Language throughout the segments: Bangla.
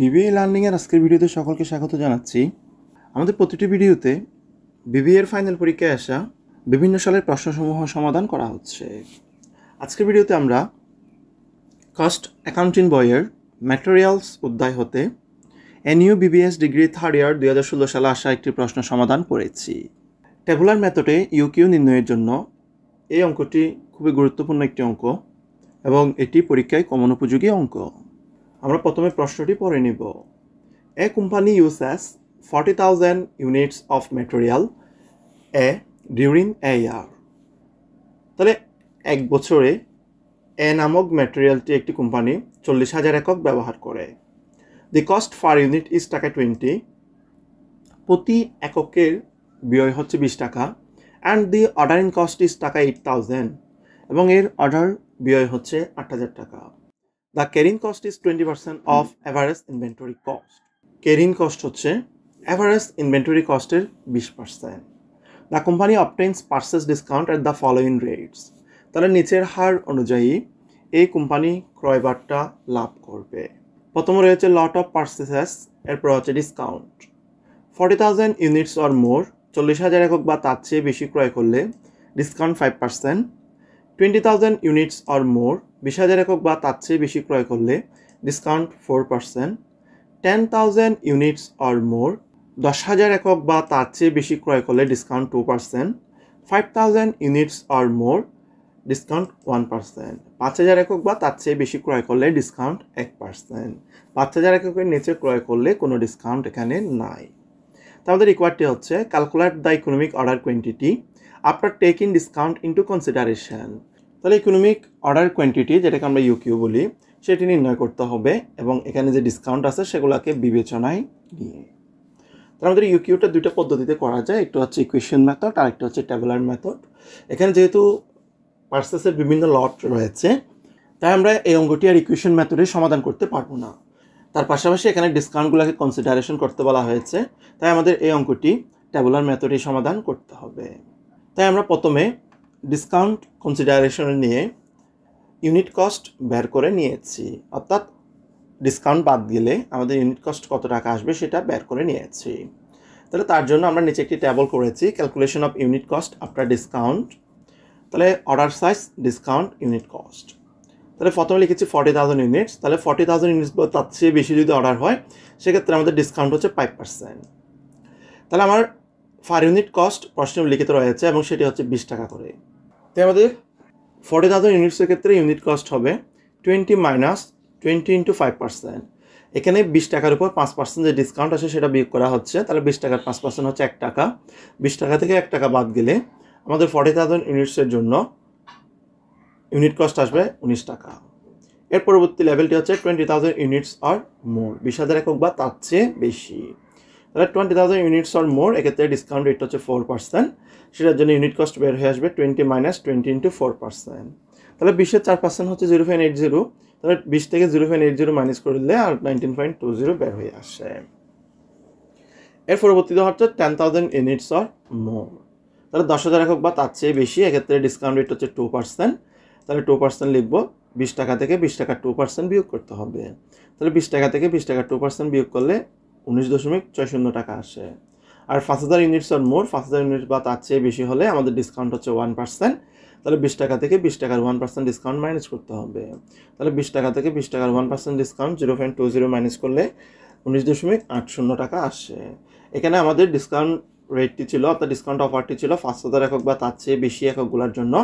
বিবিএ লার্নিংয়ের আজকের ভিডিওতে সকলকে স্বাগত জানাচ্ছি। আমাদের প্রতিটি ভিডিওতে বিবিএ এর ফাইনাল পরীক্ষায় আসা বিভিন্ন সালের প্রশ্নসমূহ সমাধান করা হচ্ছে। আজকের ভিডিওতে আমরা কস্ট অ্যাকাউন্টিং বইয়ের ম্যাটেরিয়ালস অধ্যায় হতে NU BBS degree third year দুই হাজার ষোলো সালে আসা একটি প্রশ্ন সমাধান করেছি। টেবুলার মেথডে ইউকিউ নির্ণয়ের জন্য এই অঙ্কটি খুবই গুরুত্বপূর্ণ একটি অঙ্ক এবং এটি পরীক্ষায় কমন উপযোগী অঙ্ক। আমরা প্রথমে প্রশ্নটি পড়ে নিব। A company uses forty thousand units of material a during a year তাহলে এক বছরে এ নামক ম্যাটেরিয়ালটি একটি কোম্পানি চল্লিশ হাজার একক ব্যবহার করে। The cost per unit is taka twenty প্রতি এককের ব্যয় হচ্ছে বিশ টাকা and the ordering cost is taka eight thousand এবং এর অর্ডার ব্যয় হচ্ছে আট হাজার টাকা। The carrying cost is twenty percent of average inventory cost carrying cost হচ্ছে অ্যাভারেজ ইনভেন্টরি কস্টের বিশ percent the company obtains purchase discount at the following rates তাহলে নিচের হার অনুযায়ী এই কোম্পানি ক্রয়বারটা লাভ করবে। প্রথমে রয়েছে লট অফ পার্সেসেস এরপর হচ্ছে discount forty thousand units or more চল্লিশ হাজার একক বা তার চেয়ে বেশি ক্রয় করলে discount five percent twenty thousand units or more বিশ হাজার একক বা তার চেয়ে বেশি ক্রয় করলে discount four percent ten thousand units or more দশ হাজার একক বা তার চেয়ে বেশি ক্রয় করলে discount two percent five thousand units or more discount one percent পাঁচ হাজার একক বা তার চেয়ে বেশি ক্রয় করলে ডিসকাউন্ট এক পার্সেন্ট পাঁচ হাজার এককের নিচে ক্রয় করলে কোনো ডিসকাউন্ট এখানে নাই। তো আমাদের রিকোয়ারটি হচ্ছে calculate the economic order quantity after taking discount into consideration তাহলে ইকোনমিক অর্ডার কোয়ান্টিটি যেটাকে আমরা ইউকিউ বলি, সেটি নির্ণয় করতে হবে এবং এখানে যে ডিসকাউন্ট আছে সেগুলোকে বিবেচনায় নিয়ে। তাহলে আমাদের ইউকিউটা দুইটা পদ্ধতিতে করা যায়, একটু হচ্ছে ইকুয়েশন মেথড আর একটা হচ্ছে ট্যাবুলার মেথড এখানে যেহেতু পার্সেসের বিভিন্ন লট রয়েছে, তাই আমরা এই অঙ্কটি আর ইকুয়েশন মেথডে সমাধান করতে পারব না। তার পাশাপাশি এখানে ডিসকাউন্টগুলোকে কনসিডারেশন করতে বলা হয়েছে, তাই আমাদের এই অঙ্কটি ট্যাবুলার মেথডে সমাধান করতে হবে। তাই আমরা প্রথমে ডিসকাউন্ট কনসিডারেশন নিয়ে ইউনিট কস্ট বের করে নিয়েছি। অর্থাৎ ডিসকাউন্ট বাদ দিলে আমাদের ইউনিট কস্ট কত টাকা আসবে সেটা বের করে নিয়েছি। তাহলে তার জন্য আমরা নিচে একটি ট্যাবল করেছি calculation of unit cost after discount তাহলে order size discount unit cost তাহলে প্রথমে লিখেছি ফর্টি থাউজেন্ড ইউনিটস তাহলে ফর্টি থাউজেন্ড ইউনিটস তার চেয়ে বেশি যদি অর্ডার হয়, সেক্ষেত্রে আমাদের ডিসকাউন্ট হচ্ছে ফাইভ পার্সেন্ট তাহলে আমার ফার ইউনিট কস্ট প্রশ্নে উল্লিখিত রয়েছে এবং সেটি হচ্ছে বিশ টাকা করে। তাই আমাদের ফর্টি থাউজেন্ড ইউনিটসের ক্ষেত্রে ইউনিট কস্ট হবে twenty minus twenty into five percent এখানে বিশ টাকার উপর পাঁচ পার্সেন্ট যে ডিসকাউন্ট আছে সেটা বিয়োগ করা হচ্ছে, তাহলে বিশ টাকার পাঁচ পার্সেন্ট হচ্ছে এক টাকা। বিশ টাকা থেকে এক টাকা বাদ গেলে আমাদের ফর্টি থাউজেন্ড ইউনিটসের জন্য ইউনিট কস্ট আসবে উনিশ টাকা। এর পরবর্তী লেভেলটি হচ্ছে twenty thousand units or more বিশ হাজার একক বা তার চেয়ে বেশি। তাহলে twenty thousand units or more এক্ষেত্রে ডিসকাউন্ট রেট হচ্ছে ফোর পার্সেন্ট সেটার জন্য ইউনিট কস্ট বের হয়ে আসবে twenty minus twenty into four percent তাহলে বিশের চার পার্সেন্ট হচ্ছে জিরো পয়েন্ট এইট জিরো তাহলে বিশ থেকে zero point eight zero minus করে দিলে আর নাইনটিন পয়েন্ট টু জিরো বের হয়ে আসে। এর পরবর্তীতে হচ্ছে ten thousand units or more তাহলে দশ হাজার একক বা তার চেয়ে বেশি, এক্ষেত্রে ডিসকাউন্ট রেট হচ্ছে টু পার্সেন্ট তাহলে টু পার্সেন্ট লিখব, বিশ টাকা থেকে বিশ টাকা টু পার্সেন্ট বিয়োগ করতে হবে। তাহলে বিশ টাকা থেকে বিশ টাকা টু পার্সেন্ট বিয়োগ করলে উনিশ দশমিক ছয় শূন্য টাকা আসে। আর পাঁচ হাজার ইউনিটস আর মোর পাঁচ হাজার ইউনিট বা তার চেয়ে বেশি হলে আমাদের ডিসকাউন্ট হচ্ছে ওয়ান পার্সেন্ট তাহলে বিশ টাকা থেকে বিশ টাকার ওয়ান পার্সেন্ট ডিসকাউন্ট মাইনাস করতে হবে। তাহলে বিশ টাকা থেকে বিশ টাকার one percent discount zero point two zero minus করলে উনিশ দশমিক আট শূন্য টাকা আসে। এখানে আমাদের ডিসকাউন্ট রেটটি ছিল, অর্থাৎ ডিসকাউন্ট অফারটি ছিল পাঁচ হাজার একক বা তার চেয়ে বেশি এককগুলোর জন্য।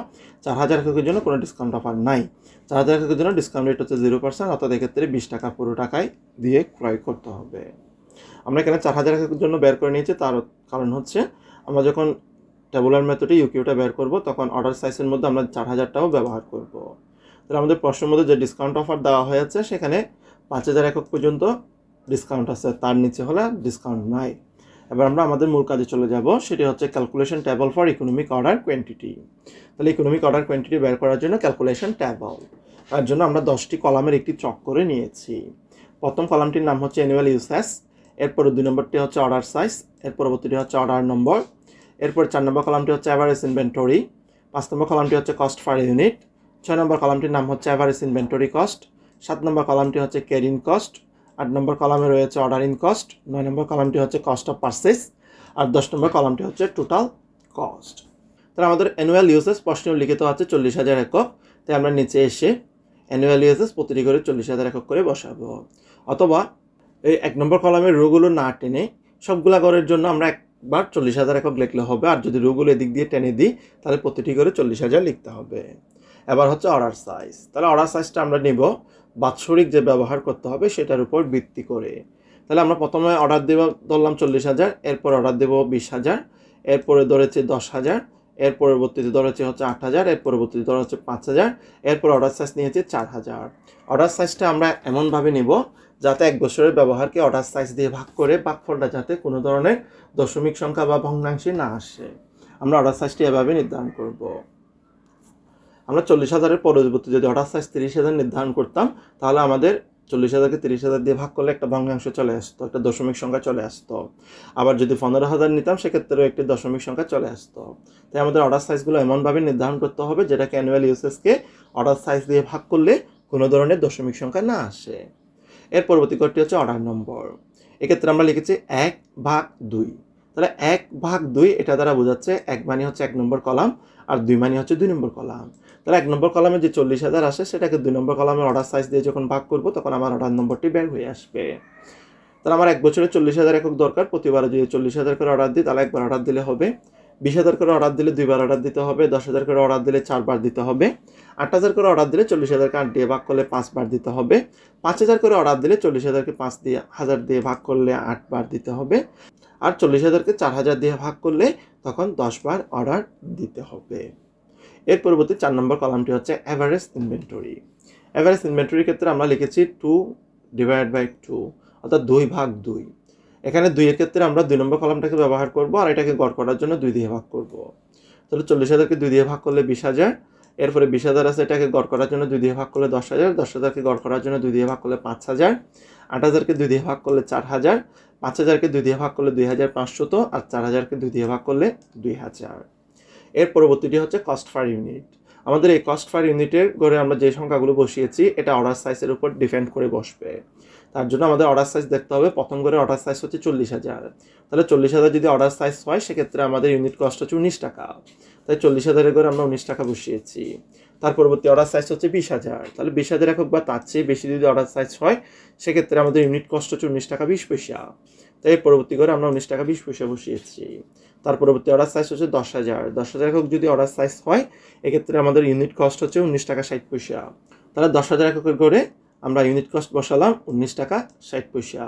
চার হাজার এককের জন্য কোনো ডিসকাউন্ট অফার নাই। চার হাজার এককের জন্য ডিসকাউন্ট রেট হচ্ছে জিরো পার্সেন্ট অর্থাৎ এক্ষেত্রে বিশ টাকা পুরো টাকায় দিয়ে ক্রয় করতে হবে। আমরা এখানে চার হাজার জন্য বের করে নিয়েছি। তার কারণ হচ্ছে, আমরা যখন ট্যাবুলার মেথডে ইউকিউটা বের করব, তখন অর্ডার সাইজের মধ্যে আমরা চার হাজারটাও ব্যবহার করব। তাহলে আমাদের প্রশ্নের মধ্যে যে ডিসকাউন্ট অফার দেওয়া হয়েছে, সেখানে পাঁচ হাজার একক পর্যন্ত ডিসকাউন্ট আছে। তার নিচে হলে ডিসকাউন্ট নাই। এবার আমরা আমাদের মূল কাজে চলে যাব। সেটি হচ্ছে calculation table for economic order quantity তাহলে ইকোনমিক অর্ডার কোয়েন্টিটি বের করার জন্য ক্যালকুলেশন ট্যাবল তার জন্য আমরা দশটি কলামের একটি চক করে নিয়েছি। প্রথম কলামটির নাম হচ্ছে অ্যানুয়াল ইউসেস এরপর দুই নম্বরটি হচ্ছে অর্ডার সাইজ, এর পরবর্তীটি হচ্ছে অর্ডার নম্বর, এরপর চার নম্বর কলামটি হচ্ছে অ্যাভারেজ ইনভেন্টরি পাঁচ নম্বর কলামটি হচ্ছে কস্ট ফার ইউনিট ছয় নম্বর কলামটির নাম হচ্ছে অ্যাভারেজ ইনভেন্টরি কস্ট সাত নম্বর কলামটি হচ্ছে ক্যারিং কস্ট আট নম্বর কলামে রয়েছে অর্ডার ইন কস্ট নয় নম্বর কলামটি হচ্ছে কস্ট অফ পারচেস আর দশ নম্বর কলামটি হচ্ছে টোটাল কস্ট তাহলে আমাদের অ্যানুয়াল ইউজেস প্রশ্নে লিখিত আছে চল্লিশ হাজার একক, তাই আমরা নিচে এসে অ্যানুয়াল ইউজেস প্রতিটি করে চল্লিশ হাজার একক করে বসাবো। অথবা এই এক নম্বর কলামের রোগুলো না টেনে সবগুলা ঘরের জন্য আমরা একবার চল্লিশ হাজার একক লিখলে হবে। আর যদি রোগুলো এদিক দিয়ে টেনে দিই, তাহলে প্রতিটি করে চল্লিশ হাজার লিখতে হবে। এবার হচ্ছে অর্ডার সাইজ। তাহলে অর্ডার সাইজটা আমরা নিব। বাৎসরিক যে ব্যবহার করতে হবে, সেটার উপর ভিত্তি করে। তাহলে আমরা প্রথমে অর্ডার দেব, ধরলাম চল্লিশ হাজার, এরপর অর্ডার দেবো বিশ হাজার, এরপরে ধরেছে দশ হাজার, এর পরবর্তীতে ধরেছে হচ্ছে আট হাজার, এর পরবর্তীতে ধরা হচ্ছে পাঁচ হাজার, এরপর অর্ডার সাইজ নিয়েছে চার হাজার। অর্ডার সাইজটা আমরা এমনভাবে নিব যাতে এক বছরের ব্যবহারকে অর্ডার সাইজ দিয়ে ভাগ করে ভাগফলটা যাতে কোনো ধরনের দশমিক সংখ্যা বা ভগ্নাংশে না আসে। আমরা অর্ডার সাইজটি এভাবে নির্ধারণ করব। আমরা চল্লিশ হাজারের পরবর্তী যদি অর্ডার সাইজ তিরিশ হাজার নির্ধারণ করতাম, তাহলে আমাদের চল্লিশ হাজারকে তিরিশ হাজার দিয়ে ভাগ করলে একটা ভগ্নাংশ চলে আসতো, একটা দশমিক সংখ্যা চলে আসতো। আবার যদি পনেরো হাজার নিতাম, সেক্ষেত্রেও একটি দশমিক সংখ্যা চলে আসতো। তাই আমাদের অর্ডার সাইজগুলো এমনভাবে নির্ধারণ করতে হবে, যেটাকে অ্যানুয়াল ইউসেসকে অর্ডার সাইজ দিয়ে ভাগ করলে কোনো ধরনের দশমিক সংখ্যা না আসে। এর পরবর্তী কোডটি হচ্ছে অর্ডার নম্বর। এক্ষেত্রে আমরা লিখেছি এক ভাগ দুই। তাহলে এক ভাগ দুই, এটা দ্বারা বোঝাচ্ছে এক মানে হচ্ছে এক নম্বর কলাম আর দুই মানে হচ্ছে দুই নম্বর কলাম। তাহলে এক নম্বর কলামে যে চল্লিশ হাজার আসে, সেটাকে দুই নম্বর কলামের অর্ডার সাইজ দিয়ে যখন ভাগ করব, তখন আমার অর্ডার নম্বরটি বের হয়ে আসবে। তাহলে আমার এক বছরে চল্লিশ হাজার একক দরকার, প্রতিবার যদি চল্লিশ হাজার করে অর্ডার দিই, তাহলে একবার অর্ডার দিলে হবে বিশ হাজার করে অর্ডার দিলে দুইবার অর্ডার দিতে হবে, দশ হাজার করে অর্ডার দিলে চারবার দিতে হবে, আট হাজার করে অর্ডার দিলে চল্লিশ হাজারকে আট দিয়ে ভাগ করলে পাঁচবার দিতে হবে, পাঁচ হাজার করে অর্ডার দিলে চল্লিশ হাজারকে পাঁচ দিয়ে হাজার দিয়ে ভাগ করলে আটবার দিতে হবে, আর চল্লিশ হাজারকে চার হাজার দিয়ে ভাগ করলে তখন দশবার অর্ডার দিতে হবে। এর পরবর্তী চার নম্বর কলামটি হচ্ছে অ্যাভারেজ ইনভেন্টরি অ্যাভারেজ ইনভেন্টরির ক্ষেত্রে আমরা লিখেছি টু ডিভাইড বাই টু অর্থাৎ দুই ভাগ দুই। এখানে দুইয়ের ক্ষেত্রে আমরা দুই নম্বর কলামটাকে ব্যবহার করব আর এটাকে গড় করার জন্য দুই দিয়ে ভাগ করব। তাহলে চল্লিশ হাজারকে দুই দিয়ে ভাগ করলে বিশ হাজার, এরপরে বিশ হাজার আছে এটাকে গড় করার জন্য দুই দিয়ে ভাগ করলে দশ হাজার, দশ হাজারকে গড় করার জন্য দুই দিয়ে ভাগ করলে পাঁচ হাজার, আট হাজারকে দুই দিয়ে ভাগ করলে চার হাজার, পাঁচ হাজারকে দুই দিয়ে ভাগ করলে দুই হাজার পাঁচশত আর চার হাজারকে দুই দিয়ে ভাগ করলে দুই হাজার। এর পরবর্তীটি হচ্ছে কস্ট ফার ইউনিট আমাদের এই কস্ট ফার ইউনিটের গড়ে আমরা যে সংখ্যাগুলো বসিয়েছি, এটা অর্ডার সাইজের উপর ডিপেন্ড করে বসবে। তার জন্য আমাদের অর্ডার সাইজ দেখতে হবে। প্রথম করে অর্ডার সাইজ হচ্ছে চল্লিশ হাজার। তাহলে চল্লিশ হাজার যদি অর্ডার সাইজ হয়, সেক্ষেত্রে আমাদের ইউনিট কস্ট হচ্ছে উনিশ টাকা। তাই চল্লিশ হাজারের করে আমরা উনিশ টাকা বসিয়েছি। তার পরবর্তী অর্ডার সাইজ হচ্ছে বিশ হাজার। তাহলে বিশ হাজার একক বা তার চেয়ে বেশি যদি অর্ডার সাইজ হয়, সেক্ষেত্রে আমাদের ইউনিট কস্ট হচ্ছে উনিশ টাকা বিশ পয়সা। তাই পরবর্তী করে আমরা উনিশ টাকা, বিশ পয়সা বসিয়েছি। তার পরবর্তী অর্ডার সাইজ হচ্ছে দশ হাজার। দশ হাজার একক যদি অর্ডার সাইজ হয়, এক্ষেত্রে আমাদের ইউনিট কস্ট হচ্ছে উনিশ টাকা, ষাট পয়সা। তাহলে দশ হাজার এককের করে আমরা ইউনিট কস্ট বসালাম উনিশ টাকা, ষাট পয়সা।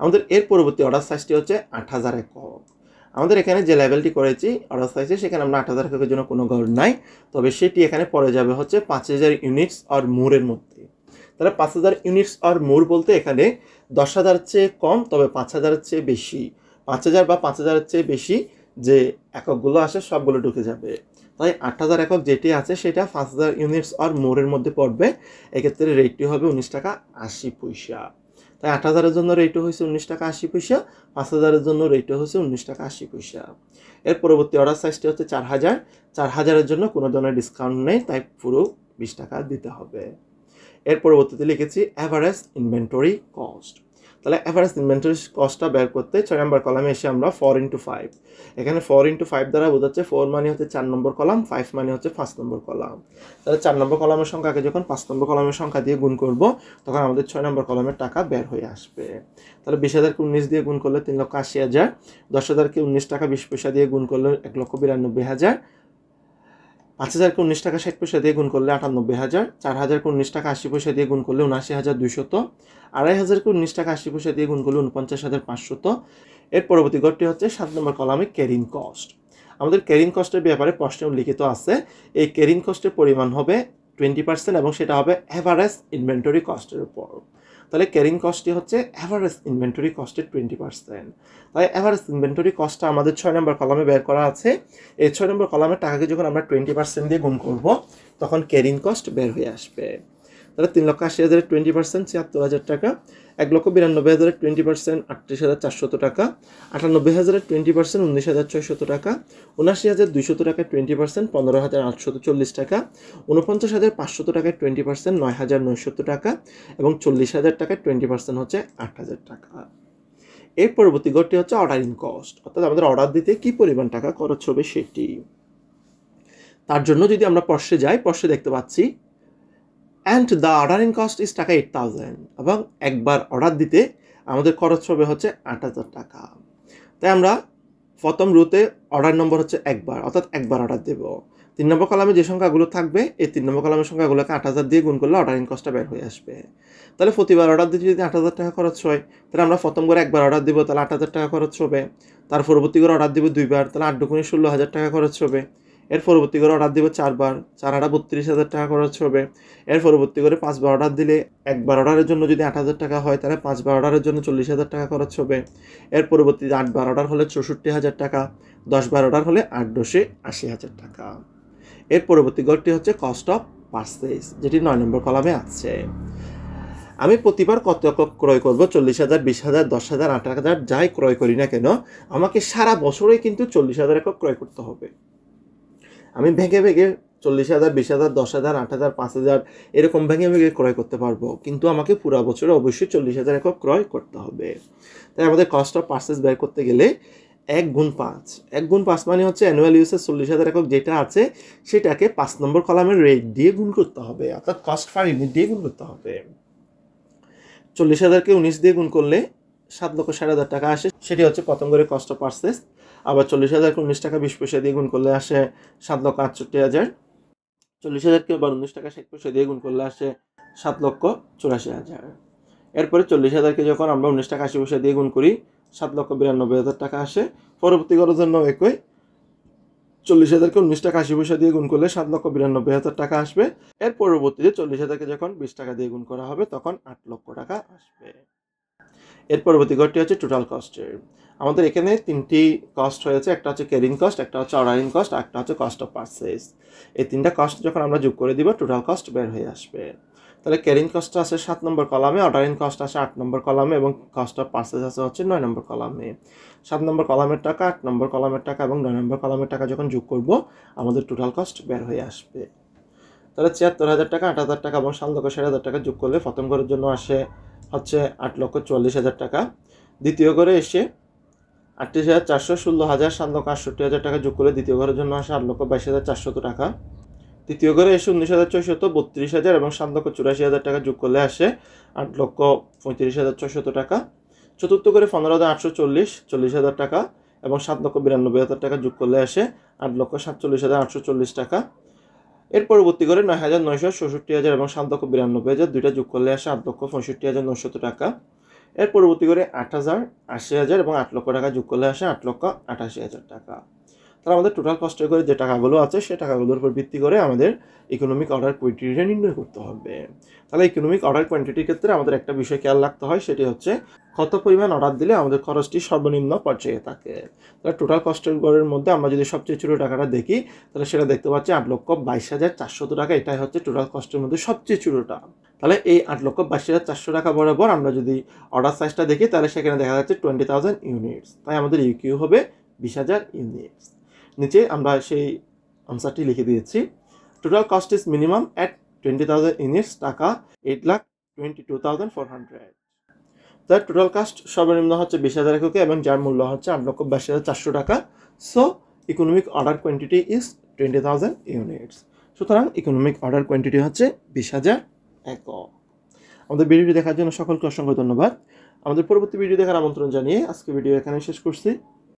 আমাদের এর পরবর্তী অর্ডার সাইজটি হচ্ছে আট হাজার একক। আমাদের এখানে যে লেভেলটি করেছি অর্ডার সাইজে সেখানে আমরা আট হাজার এককের জন্য কোনো ঘর নাই, তবে সেটি এখানে পড়ে যাবে হচ্ছে পাঁচ হাজার ইউনিটস আর মোরের মধ্যে। তাহলে পাঁচ হাজার ইউনিটস আর মোর বলতে এখানে দশ হাজারের চেয়ে কম, তবে পাঁচ হাজারের চেয়ে বেশি। পাঁচ হাজার বা পাঁচ হাজারের চেয়ে বেশি যে এককগুলো আসে, সবগুলো ঢুকে যাবে। তাই আট হাজার একক যেটি আছে, সেটা পাঁচ হাজার ইউনিটস আর মোরের মধ্যে পড়বে। এক্ষেত্রে রেটটি হবে উনিশ টাকা আশি পয়সা। তাই আট হাজারের জন্য রেটও হয়েছে উনিশ টাকা আশি পয়সা, পাঁচ হাজারের জন্য রেটও হয়েছে উনিশ টাকা আশি পয়সা। এর পরবর্তী অর্ডার সাইজটি হচ্ছে চার হাজার। চার হাজারের জন্য কোনো ধরনের ডিসকাউন্ট নেই, তাই পুরো বিশ টাকা দিতে হবে। এর পরবর্তীতে লিখেছি অ্যাভারেজ ইনভেন্টরি কস্ট তাহলে অ্যাভারেজ ইনভেন্টরি কস্টটা বের করতে ছয় নম্বর কলামে এসে আমরা ফোর ইন্টু ফাইভ এখানে ফোর ইন্টু ফাইভ দ্বারা বোঝাচ্ছে ফোর মানে হচ্ছে চার নম্বর কলাম ফাইভ মানে হচ্ছে পাঁচ নম্বর কলাম। তাহলে চার নম্বর কলামের সংখ্যাকে যখন পাঁচ নম্বর কলামের সংখ্যা দিয়ে গুণ করব, তখন আমাদের ছয় নম্বর কলামের টাকা বের হয়ে আসবে। তাহলে বিশ হাজারকে উনিশ দিয়ে গুণ করলে তিন লক্ষ আশি হাজার, দশ হাজারকে উনিশ টাকা বিশ পয়সা দিয়ে গুণ করলে এক লক্ষ বিরানব্বই হাজার পাঁচ হাজারকে উনিশ টাকা ষাট পয়সা দিয়ে গুণ করলে আটানব্বই হাজার, চার হাজারকে উনিশ টাকা আশি পয়সা দিয়ে গুণ করলে উনআশি হাজার দুইশত, আড়াই হাজারকে উনিশ টাকা আশি পয়সা দিয়ে গুণ করলে উনপঞ্চাশ হাজার পাঁচশত। এর পরবর্তী গড়টি হচ্ছে সাত নম্বর কলামে ক্যারিং কস্ট আমাদের ক্যারিং কস্টের ব্যাপারে প্রশ্নে উল্লিখিত আছে, এই ক্যারিং কস্টের পরিমাণ হবে টোয়েন্টি পার্সেন্ট এবং সেটা হবে অ্যাভারেজ ইনভেন্টরি কস্টের উপর। তাহলে ক্যারিং কস্টটি হচ্ছে অ্যাভারেজ ইনভেন্টরি কস্টের টোয়েন্টি পার্সেন্ট তাই অ্যাভারেজ ইনভেন্টরি কস্টটা আমাদের ছয় নম্বর কলামে বের করা আছে। এই ছয় নম্বর কলামের টাকাকে যখন আমরা টোয়েন্টি পার্সেন্ট দিয়ে গুণ করব, তখন ক্যারিং কস্ট বের হয়ে আসবে। তাহলে তিন লক্ষ আশি হাজারের টোয়েন্টি পার্সেন্ট ছিয়াত্তর হাজার টাকা। এক লক্ষ বিরানব্বই হাজারের টোয়েন্টি পার্সেন্ট আটত্রিশ হাজার চারশত টাকা। আটানব্বই হাজারের টোয়েন্টি পার্সেন্ট উনিশ হাজার ছয়শত টাকা। উনাশি হাজার দুইশত টাকায় টোয়েন্টি পার্সেন্ট পনেরো হাজার আটশত চল্লিশ টাকা। উনপঞ্চাশ হাজার পাঁচশত টাকায় টোয়েন্টি পার্সেন্ট নয় হাজার নয়শত টাকা। এবং চল্লিশ হাজার টাকায় টোয়েন্টি পার্সেন্ট হচ্ছে আট হাজার টাকা। এর পরবর্তী গড়টি হচ্ছে অর্ডারিং কস্ট অর্থাৎ আমাদের অর্ডার দিতে কি পরিমাণ টাকা খরচ হবে সেটি। তার জন্য যদি আমরা পর্ষে যাই পর্ষে দেখতে পাচ্ছি and the ordering cost is taka eight thousand এবং একবার অর্ডার দিতে আমাদের খরচ হবে হচ্ছে আট হাজার টাকা। তাই আমরা প্রথম রুতে অর্ডার নম্বর হচ্ছে একবার, অর্থাৎ একবার অর্ডার দেব। তিন নম্বর কলামে যে সংখ্যাগুলো থাকবে, এই তিন নম্বর কলামের সংখ্যাগুলোকে আট হাজার দিয়ে গুণ করলে অর্ডারিং কস্টটা বের হয়ে আসবে। তাহলে প্রতিবার অর্ডার দিতে যদি আট হাজার টাকা খরচ হয়, তাহলে আমরা প্রথম করে একবার অর্ডার দিব, তাহলে আট হাজার টাকা খরচ হবে। তার পরবর্তী করে অর্ডার দিব দুইবার, তাহলে আট দুগুণে ষোলো হাজার টাকা খরচ হবে। এর পরবর্তী করে অর্ডার দিব চারবার। চার আটা বত্রিশ হাজার টাকা খরচ হবে। এর পরবর্তী করে পাঁচবার অর্ডার দিলে একবার অর্ডারের জন্য যদি আট হাজার টাকা হয়, তাহলে পাঁচবার অর্ডারের জন্য চল্লিশ হাজার টাকা খরচ হবে। এর পরবর্তীতে আটবার অর্ডার হলে চৌষট্টি হাজার টাকা, দশবার অর্ডার হলে আট দশে আশি হাজার টাকা। এর পরবর্তী গড়টি হচ্ছে কস্ট অফ পার্সেস যেটি নয় নম্বর কলামে আছে। আমি প্রতিবার কত ক্রয় করব? চল্লিশ হাজার, বিশ হাজার, দশ হাজার আট হাজার, যাই ক্রয় করি না কেন, আমাকে সারা বছরে কিন্তু চল্লিশ হাজার একক ক্রয় করতে হবে। আমি ভেঙে ভেঙে চল্লিশ হাজার, বিশ হাজার, দশ হাজার, আট হাজার, পাঁচ হাজার এরকম ভেঙে ভেঙে ক্রয় করতে পারব। কিন্তু আমাকে পুরো বছরে অবশ্যই চল্লিশ হাজার একক ক্রয় করতে হবে। তাই আমাদের কস্ট অফ পার্সেস ব্যয় করতে গেলে এক গুণ পাঁচ। এক গুণ পাঁচ মানে হচ্ছে অ্যানুয়াল ইউসের চল্লিশ হাজার একক যেটা আছে, সেটাকে পাঁচ নম্বর কলামের রেট দিয়ে গুণ করতে হবে। অর্থাৎ কস্ট পার ইউনিট দিয়ে গুণ করতে হবে। চল্লিশ হাজারকে উনিশ দিয়ে গুণ করলে সাত লক্ষ ষাট হাজার টাকা আসে। সেটি হচ্ছে প্রথম করে কস্ট অফ পার্সেস আবার চল্লিশ হাজারকে উনিশ টাকা বিশ পয়সা দিয়ে গুণ করলে আসে সাত লক্ষ আটষট্টি হাজার। চল্লিশ হাজারকে আবার উনিশ টাকা ষাট পয়সা দিয়ে গুণ করলে আসে সাত লক্ষ চুরাশি হাজার। এরপরে চল্লিশ হাজারকে যখন আমরা উনিশ টাকা আশি পয়সা দিয়ে গুণ করি, সাত লক্ষ বিরানব্বই হাজার টাকা আসে। পরবর্তী করার জন্য একই। চল্লিশ হাজারকে উনিশ টাকা আশি পয়সা দিয়ে গুণ করলে সাত লক্ষ বিরানব্বই হাজার টাকা আসবে। এর পরবর্তীতে চল্লিশ হাজারকে যখন বিশ টাকা দিয়ে গুণ করা হবে, তখন আট লক্ষ টাকা আসবে। এর পরবর্তী ঘরটি হচ্ছে টোটাল কস্টের আমাদের এখানে তিনটি কস্ট হয়েছে, একটা হচ্ছে ক্যারিং কস্ট একটা হচ্ছে অর্ডারিং কস্ট একটা হচ্ছে কস্ট অফ পার্সেস এই তিনটা কস্ট যখন আমরা যোগ করে দিব টোটাল কস্ট বের হয়ে আসবে। তাহলে ক্যারিং কস্ট আছে সাত নম্বর কলামে অর্ডারিং কস্ট আছে আট নম্বর কলামে, এবং কস্ট অফ পার্সেস আছে হচ্ছে নয় নম্বর কলামে। সাত নম্বর কলামের টাকা, আট নম্বর কলামের টাকা, এবং নয় নম্বর কলামের টাকা যখন যোগ করব, আমাদের টোটাল কস্ট বের হয়ে আসবে। তাহলে ছিয়াত্তর হাজার টাকা, আট হাজার টাকা, এবং সাত লক্ষ ষাট হাজার টাকা যোগ করলে প্রথম ঘরের জন্য আসে হচ্ছে আট লক্ষ চুয়াল্লিশ হাজার টাকা। দ্বিতীয় ঘরে এসে আটত্রিশ হাজার চারশো ষোলো হাজার সাত লক্ষ আটষট্টি হাজার টাকা যোগ করলে দ্বিতীয় ঘরের জন্য আসে আট লক্ষ বাইশ হাজার চারশত টাকা। তৃতীয় ঘরে এসে উনিশ হাজার ছয়শত, বত্রিশ হাজার এবং সাত লক্ষ চুরাশি হাজার টাকা যোগ করলে আসে আট লক্ষ পঁয়ত্রিশ হাজার ছয়শত টাকা। চতুর্থ করে পনেরো হাজার আটশো চল্লিশ চল্লিশ হাজার টাকা এবং সাত লক্ষ বিরানব্বই হাজার টাকা যোগ করলে আসে আট লক্ষ সাতচল্লিশ হাজার আটশো চল্লিশ টাকা। এর পরবর্তী করে নয় হাজার নয়শো ষষট্টি হাজার এবং সাত লক্ষ বিরানব্বই হাজার, দুইটা যোগ করলে আসে আট লক্ষ পঁয়ষট্টি হাজার নশত টাকা। এর পরবর্তী করে আট হাজার আশি হাজার এবং আট লক্ষ টাকা যোগ করলে আসে আট লক্ষ আটাশি হাজার টাকা। তাহলে আমাদের টোটাল কস্টের করে যে টাকাগুলো আছে, সে টাকাগুলোর উপর ভিত্তি করে আমাদের ইকোনমিক অর্ডার কোয়ান্টিটিটা নির্ণয় করতে হবে। তাহলে ইকোনমিক অর্ডার কোয়ান্টিটির ক্ষেত্রে আমাদের একটা বিষয় খেয়াল রাখতে হয়, সেটি হচ্ছে কত পরিমাণ অর্ডার দিলে আমাদের খরচটি সর্বনিম্ন পর্যায়ে থাকে। তাহলে টোটাল কস্টের গড়ের মধ্যে আমরা যদি সবচেয়ে ছোটো টাকাটা দেখি, তাহলে সেটা দেখতে পাচ্ছি আট লক্ষ বাইশ হাজার চারশত টাকা। এটাই হচ্ছে টোটাল কস্টের মধ্যে সবচেয়ে ছোটোটা। তাহলে এই আট লক্ষ বাইশ হাজার চারশো টাকা বরাবর আমরা যদি অর্ডার সাইজটা দেখি, তাহলে সেখানে দেখা যাচ্ছে টোয়েন্টি থাউজেন্ড ইউনিটস তাই আমাদের ইউকিউ হবে বিশ হাজার ইউনিটস নিচে আমরা সেই আনসারটি লিখে দিয়েছি। Total cost is minimum at twenty thousand units taka eight lakh twenty two thousand four hundred তার টোটাল কাস্ট সর্বনিম্ন হচ্ছে বিশ হাজার এককে এবং যার মূল্য হচ্ছে আট লক্ষ বাইশ হাজার চারশো টাকা। So economic order quantity is twenty thousand units সুতরাং ইকোনমিক অর্ডার কোয়ান্টিটি হচ্ছে বিশ হাজার একক আমাদের ভিডিওটি দেখার জন্য সকলকে অসংখ্য ধন্যবাদ। আমাদের পরবর্তী ভিডিও দেখার আমন্ত্রণ জানিয়ে আজকে ভিডিও এখানে শেষ করছি।